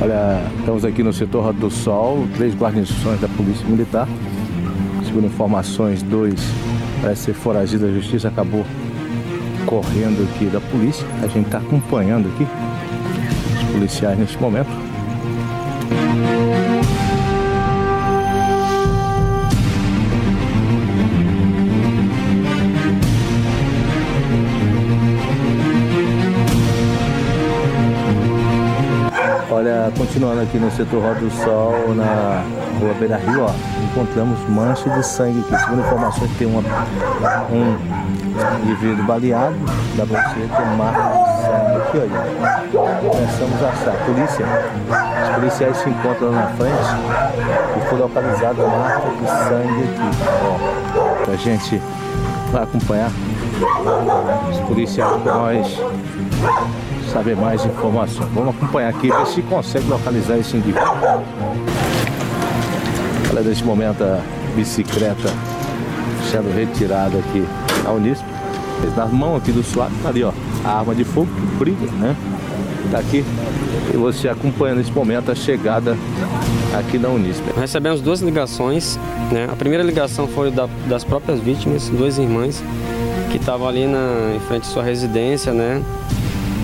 Olha, estamos aqui no setor do Sol, três guarnições da Polícia Militar. Segundo informações, dois parece ser foragido da justiça, acabou correndo aqui da polícia. A gente está acompanhando aqui os policiais neste momento. Continuando aqui no setor Roda do Sol, na rua Beira Rio, ó, encontramos mancha de sangue aqui. Segundo informações, tem uma, um indivíduo baleado, dá pra você marca de sangue aqui, olha. Começamos a achar. Polícia, os policiais se encontram lá na frente e foi localizada a marca de sangue aqui, ó. Pra gente acompanhar os policiais nós saber mais informações. Vamos acompanhar aqui, ver se consegue localizar esse indivíduo. Olha, nesse momento a bicicleta sendo retirada aqui na Unisp. Na mão aqui do SWAT, tá ali ó, a arma de fogo que briga, né? Tá aqui e você acompanha nesse momento a chegada aqui na Unisp. Recebemos duas ligações, né? A primeira ligação foi da, das próprias vítimas, duas irmãs que estavam ali na, em frente à sua residência, né?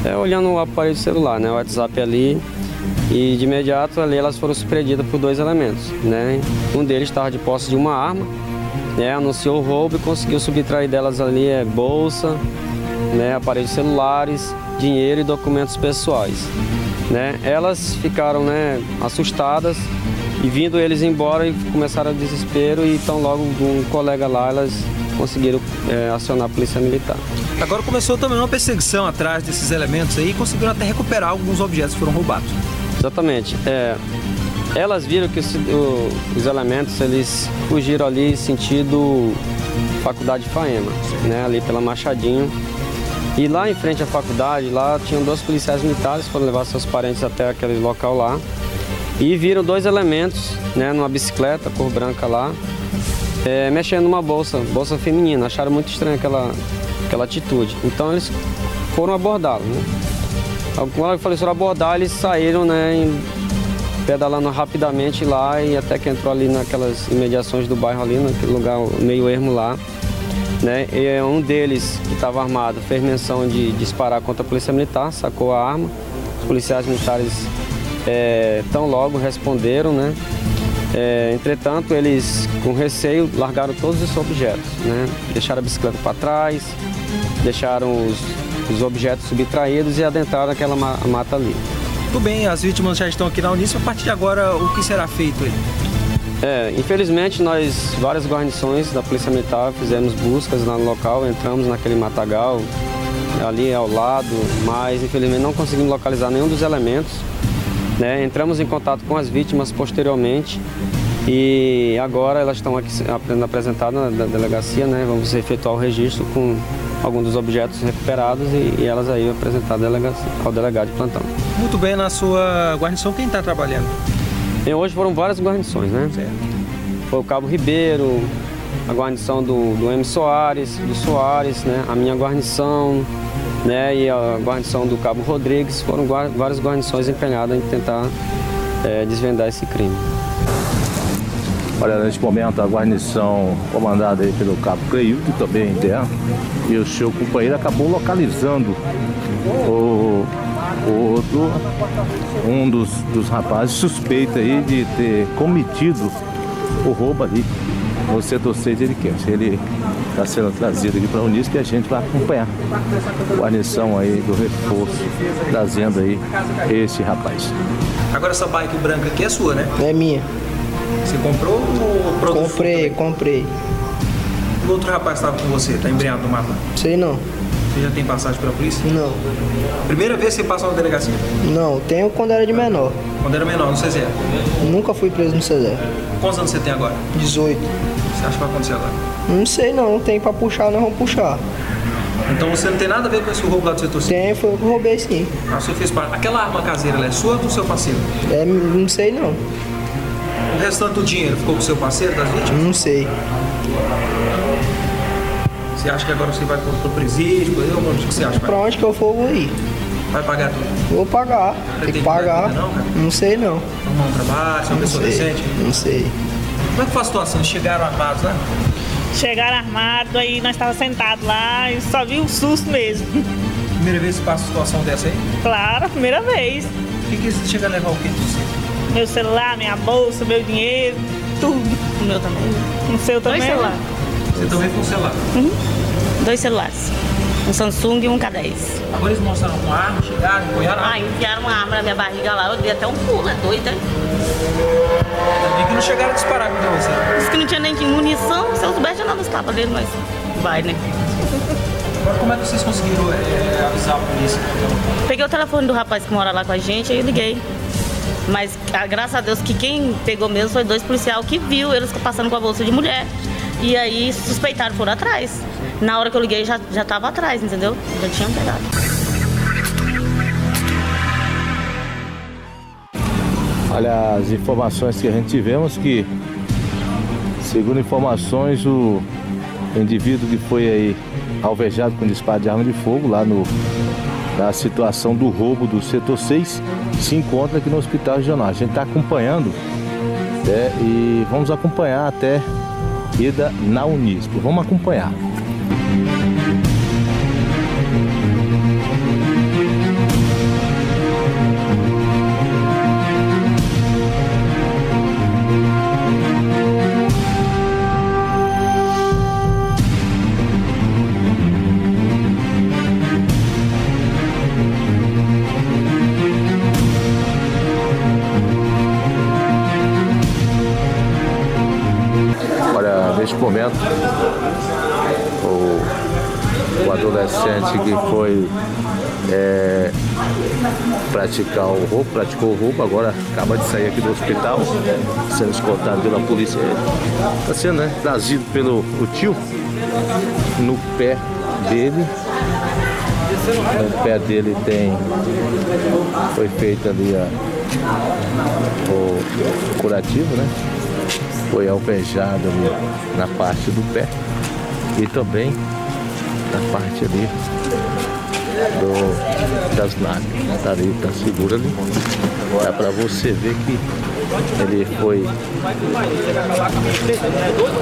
É, olhando o aparelho celular, né, o WhatsApp ali, e de imediato ali elas foram surpreendidas por dois elementos. Né? Um deles estava de posse de uma arma, né, anunciou o roubo e conseguiu subtrair delas ali é, bolsa, né, aparelhos celulares, dinheiro e documentos pessoais. Né? Elas ficaram né, assustadas e vindo eles embora e começaram a desespero e então logo um colega lá elas conseguiram é, acionar a polícia militar. Agora começou também uma perseguição atrás desses elementos aí e conseguiram até recuperar alguns objetos que foram roubados. Exatamente. É, elas viram que os, o, os elementos eles fugiram ali sentido faculdade de Faema, né, ali pela Machadinho. E lá em frente à faculdade, lá tinham dois policiais militares que foram levar seus parentes até aquele local lá. E viram dois elementos, né, numa bicicleta cor branca lá, é, mexendo numa bolsa, bolsa feminina. Acharam muito estranha aquela, aquela atitude. Então eles foram abordá-lo. Né? Quando eu falei sobre abordar, eles saíram né, pedalando rapidamente lá e até que entrou ali naquelas imediações do bairro ali, naquele lugar meio ermo lá. Né? E é um deles, que estava armado, fez menção de disparar contra a polícia militar, sacou a arma. Os policiais militares é, tão logo responderam, né? É, entretanto, eles, com receio, largaram todos os objetos, né? Deixaram a bicicleta para trás, deixaram os, os, objetos subtraídos e adentraram aquela mata ali. Tudo bem, as vítimas já estão aqui na Unício. A partir de agora, o que será feito aí? É, infelizmente, nós, várias guarnições da Polícia Militar, fizemos buscas lá no local, entramos naquele matagal, ali ao lado, mas infelizmente não conseguimos localizar nenhum dos elementos. Né? Entramos em contato com as vítimas posteriormente e agora elas estão aqui apresentadas na delegacia, né? Vamos efetuar o registro com alguns dos objetos recuperados e, e elas aí apresentadas ao delegado de plantão. Muito bem, na sua guarnição quem está trabalhando? Hoje foram várias guarnições, né? Certo. Foi o Cabo Ribeiro, a guarnição do, do M. Soares, do Soares, né? A minha guarnição, né, e a guarnição do Cabo Rodrigues, foram várias guarnições empenhadas em tentar é, desvendar esse crime. Olha, neste momento a guarnição comandada aí pelo Cabo Creildo, também é interno, e o seu companheiro acabou localizando o, o outro, um dos, dos rapazes suspeito aí de ter cometido o roubo ali no setor 6 de. Ele está sendo trazido aqui para a Unisp e a gente vai acompanhar a guarnição aí do reforço, trazendo aí esse rapaz. Agora essa bike branca aqui é sua, né? É minha. Você comprou ou produziu? Comprei, comprei. O outro rapaz estava com você, está embreado no mapa? Sei não. Você já tem passagem pela polícia? Não. Primeira vez que você passou na delegacia? Não, tenho quando era de menor. Quando era menor, no CZE? Nunca fui preso no CZE. Quantos anos você tem agora? 18. Você acha que vai acontecer agora? Não sei não, tem pra puxar, nós vamos puxar. Então você não tem nada a ver com esse roubo lá do setor 5? Tem, foi eu que roubei sim. Ah, você fez parte. Aquela arma caseira, ela é sua ou do seu parceiro? É, não sei não. O restante do dinheiro ficou com o seu parceiro das vítimas? Não sei. Você acha que agora você vai para o presídio? Onde que você acha? Para onde que eu for, vou ir. Vai pagar tudo? Vou pagar. Tem que pagar. Não, cara? Não sei não. Arrumar um trabalho, ser uma pessoa Sei. decente? Não sei. Como é que foi a situação? Chegaram armados, né? Chegaram armados, aí nós estávamos sentados lá e só vi um susto mesmo. Primeira vez que passa uma situação dessa aí? Claro, primeira vez. O que, que eles chegam a levar o quê de você? Meu celular, minha bolsa, meu dinheiro, tudo. O meu também. O seu também? Dois celulares. Você também um celular. Dois celulares. Um Samsung e um K10. Agora eles mostraram uma arma, chegaram, apoiaram Ah, enfiaram uma arma na minha barriga lá, eu dei até um pulo, é doida. E que não chegaram a disparar contra você. Disse que não tinha nem de munição, se eu soubesse já não estava dele, mas vai, né? Agora como é que vocês conseguiram é, avisar a polícia? Peguei o telefone do rapaz que mora lá com a gente, aí eu liguei. Mas ah, graças a Deus que quem pegou mesmo foi dois policiais que viu eles passando com a bolsa de mulher. E aí suspeitaram, foram atrás. Na hora que eu liguei já, já tava atrás, entendeu? Já tinham pegado. Olha as informações que a gente tivemos que, segundo informações, o indivíduo que foi aí alvejado com disparo de arma de fogo lá no na situação do roubo do setor 6 se encontra aqui no hospital regional. A gente está acompanhando né, e vamos acompanhar até ida na Unisp. Vamos acompanhar. Momento, o, o adolescente que foi é, praticar o roubo, praticou o roubo, agora acaba de sair aqui do hospital, sendo escoltado pela polícia. Está sendo né, trazido pelo tio no pé dele. No pé dele tem. Foi feito ali a, o curativo, né? Foi alvejado ali na parte do pé e também na parte ali do, das nádegas. Tá ali, tá seguro ali. Dá pra você ver que ele foi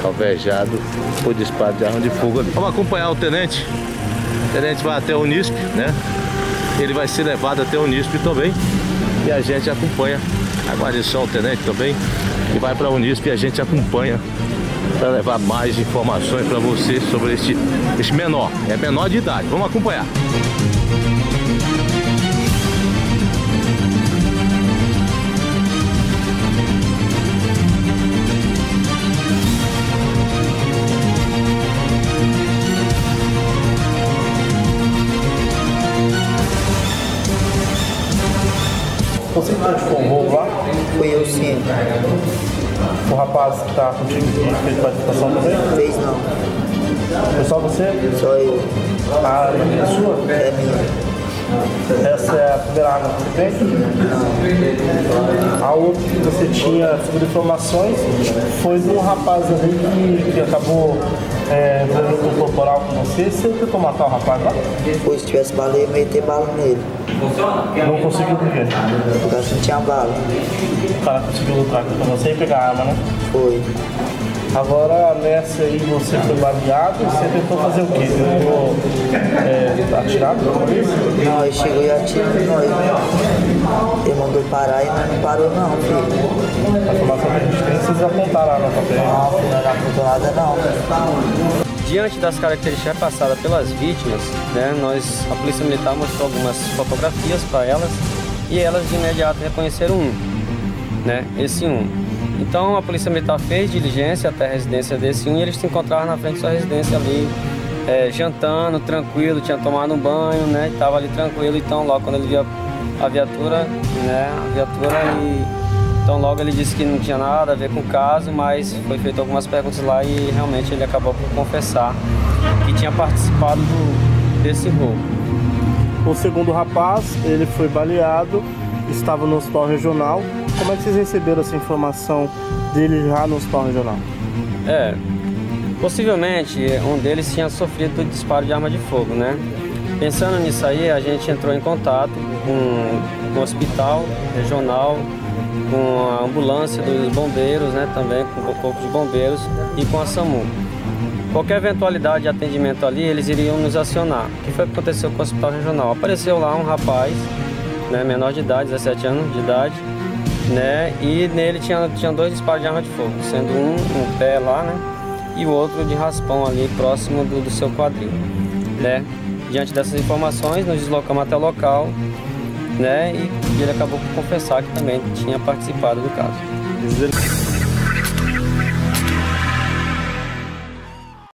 alvejado por disparo de arma de fogo ali. Vamos acompanhar o tenente. O tenente vai até o Unisp, né? Ele vai ser levado até o Unisp também. E a gente acompanha a guarnição, o tenente também, que vai para a Unisp e a gente acompanha para levar mais informações para você sobre este, este menor. É menor de idade. Vamos acompanhar. O rapaz que tá contigo que fez participação também? Fez não. Foi só você? Só eu. A arma é sua? É minha. Essa é a primeira arma que você tem? A outra que você tinha, segundo informações, foi de um rapaz ali que, que acabou é, envolvendo com o corporal com você. Você tentou matar o rapaz lá? Depois se tivesse bala, eu ia meter bala nele. Não conseguiu por quê? Porque assim não tinha bala. O cara conseguiu lutar com você e pegar a arma, né? Foi. Agora nessa aí você foi baleado e você tentou fazer o quê? Tentou é, atirar? Não, ele chegou e atirou em nós. Ele mandou parar e nós não parou não, filho. A informação que a gente tem, vocês apontaram a arma pra frente. Não, filho, não apontou nada não. Diante das características passadas pelas vítimas, né, nós, a Polícia Militar mostrou algumas fotografias para elas e elas de imediato reconheceram um, né, esse um. Então a Polícia Militar fez diligência até a residência desse um e eles se encontraram na frente da sua residência ali, é, jantando, tranquilo, tinha tomado um banho, né, estava ali tranquilo. Então logo quando ele viu a, a viatura, né, a viatura e então logo ele disse que não tinha nada a ver com o caso, mas foi feito algumas perguntas lá e realmente ele acabou por confessar que tinha participado do, desse roubo. O segundo rapaz, ele foi baleado, estava no hospital regional. Como é que vocês receberam essa informação dele já no hospital regional? É, possivelmente um deles tinha sofrido disparo de arma de fogo, né? Pensando nisso aí, a gente entrou em contato com, o hospital regional, com a ambulância dos bombeiros, né, também com o corpo de bombeiros e com a SAMU. Qualquer eventualidade de atendimento ali, eles iriam nos acionar. O que foi que aconteceu com o hospital regional? Apareceu lá um rapaz, né, menor de idade, 17 anos de idade, né, e nele tinha, tinha dois disparos de arma de fogo, sendo um no pé lá, né, e o outro de raspão ali próximo do, do seu quadril, né. Diante dessas informações, nos deslocamos até o local, né, e ele acabou por confessar que também tinha participado do caso.